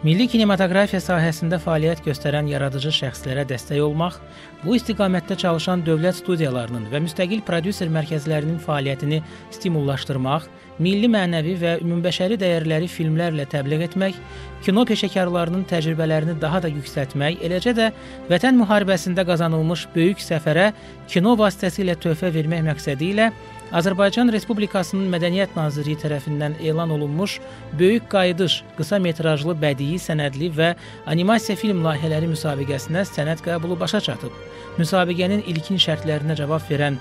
Milli kinematografiya sahəsində fəaliyyət göstərən yaradıcı şəxslərə dəstək olmaq, bu istiqamətdə çalışan dövlət studiyalarının və müstəqil prodüser mərkəzlərinin fəaliyyətini stimullaşdırmaq, milli mənəvi və ümumbəşəri dəyərləri filmlərlə təbliğ etmək, kino peşəkarlarının təcrübələrini daha da yüksəltmək, eləcə də Vətən müharibəsində qazanılmış böyük zəfərə kino vasitəsilə töhfə vermək məqsədi ilə Azərbaycan Respublikasının Mədəniyyət Nazirliyi tərəfindən elan olunmuş Böyük Qayıdış qısa metrajlı bədii, sənədli və animasiya film layihələri müsabiqəsinə sənəd qəbulu başa çatıb. Müsabiqənin ilkin şərtlərinə cavab verən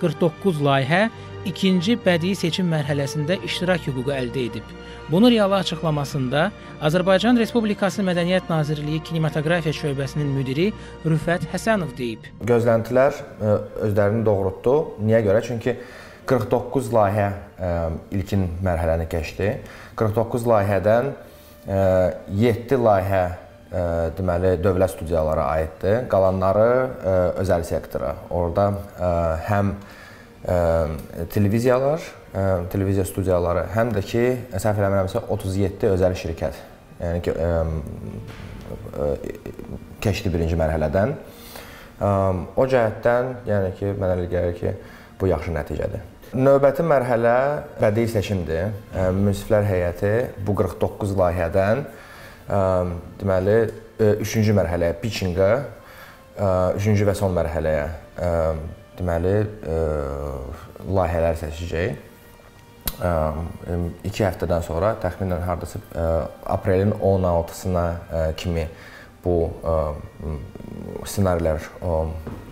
49 layihə ikinci bədii seçim mərhələsində iştirak hüququ əldə edib. Bunu reala açıqlamasında Azərbaycan Respublikası Mədəniyyət Nazirliyi Kinematografiya şöbəsinin müdiri Rüfət Həsənov deyib. Gözləntilər e, özlərini doğrultdu. Niyə görə? Çünki 49 layihə ə, ilkin mərhələni keçdi. 49 layihədən ə, 7 layihə ə, deməli dövlət studiyalara aiddir. Qalanları özəl sektora. Orda ə, həm televiziyalar, televiziya studiyaları, həm də ki, səhv eləmirəmsə 37 özəl şirkət. Yəni ki, keçdi birinci mərhələdən. O cəhətdən, yəni ki, mənə elə gəlir ki, bu yaxşı nəticədir. Növbəti mərhələ bədii seçimdir. Münsiflər heyəti bu 49 layihədən deməli 3-cü mərhələyə pitchinqə, 3-cü və son mərhələyə deməli layihələr seçəcək. 2 həftədən sonra təxminən hardasa aprelin 16-sına kimi bu ssenarilər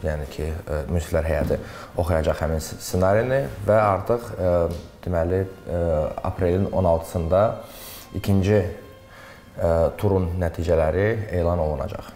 yəni ki, e, münsiflər heyəti oxuyacaq həmin ssenarini və artıq e, deməli e, aprelin 16-sında ikinci turun nəticələri elan olunacaq.